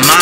a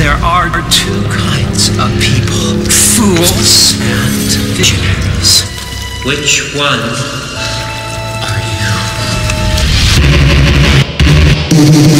there are two kinds of people fools and visionaries. Which one are you?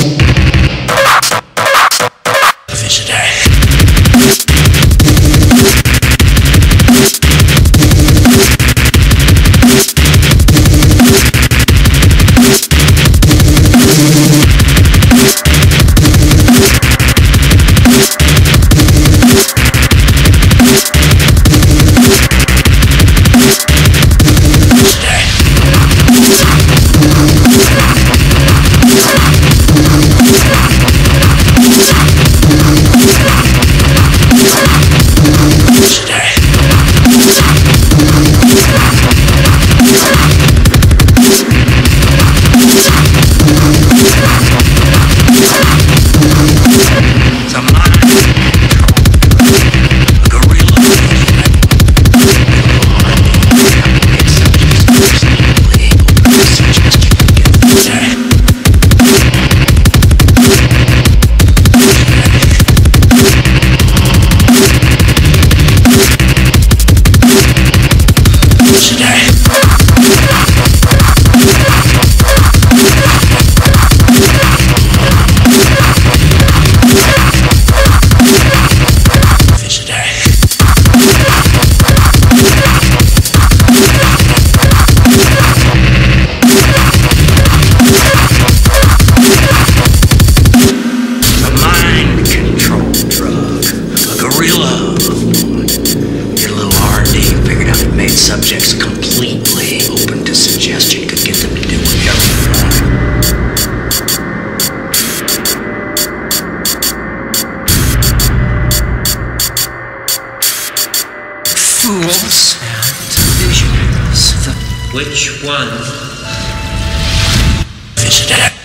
fools and visionaries. Which one? Visionaries.